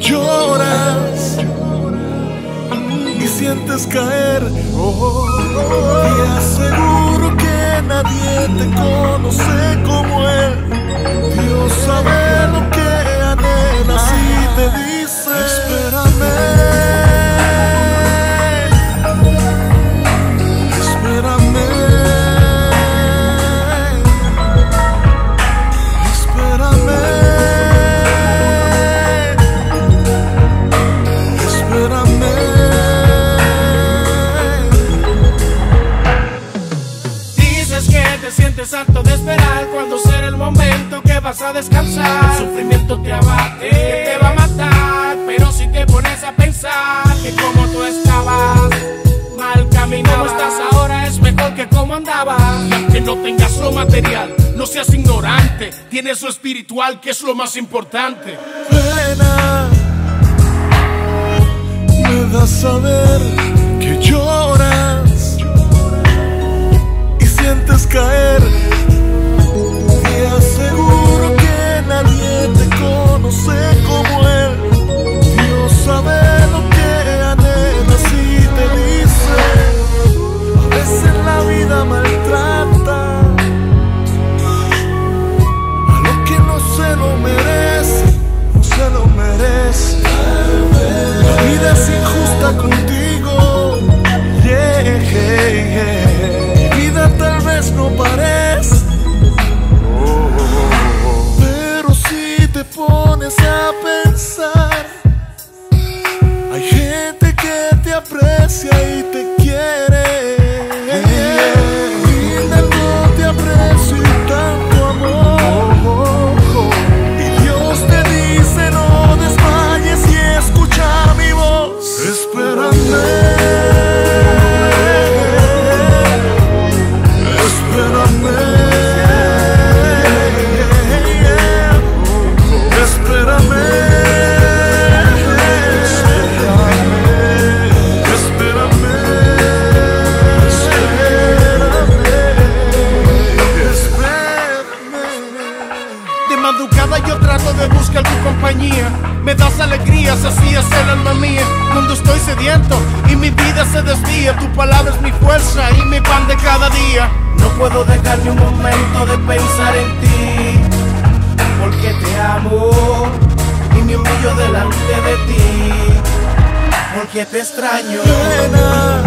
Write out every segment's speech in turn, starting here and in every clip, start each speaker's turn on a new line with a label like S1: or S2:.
S1: lloras y sientes caer. Oh, te aseguro que nadie te conoce te
S2: sientes harto de esperar cuando será el momento que vas a descansar. El sufrimiento te abate, que te va a matar. Pero si te pones a pensar que como tú estabas, mal caminado estás ahora es mejor que como andabas. Aunque no tengas lo material, no seas ignorante. Tienes lo espiritual, que es lo más importante.
S1: pena me da saber que lloras
S2: Me das alegrías, así es el alma mía. Cuando estoy sediento y mi vida se desvía, tu palabra es mi fuerza y mi pan de cada día. No puedo dejar ni un momento de pensar en ti, porque te amo y me humillo delante de ti, porque te extraño.
S1: pena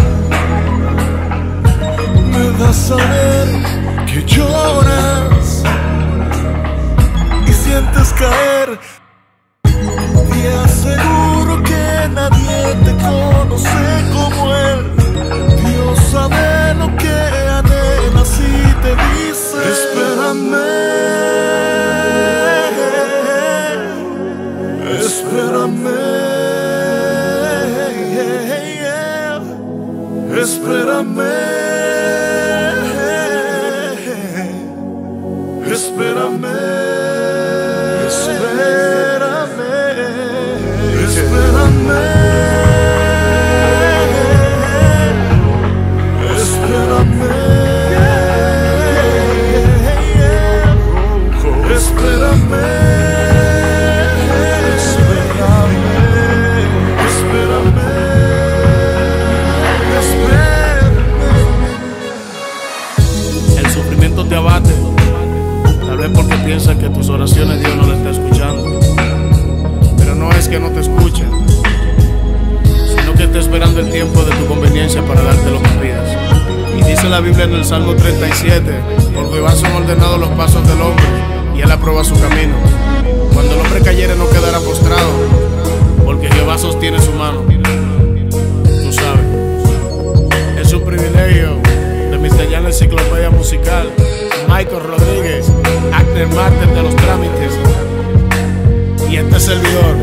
S1: me da saber que lloras y sientes caer. Espérame. Espérame.
S2: La Biblia en el Salmo 37, por Jehová son ordenados los pasos del hombre, y él aprueba su camino. Cuando el hombre cayere no quedará postrado, porque Jehová sostiene su mano. Tú sabes. Es un privilegio de Mr. Jan Enciclopedia Musical, Michael Rodríguez, Agner Martin de los trámites. Y este servidor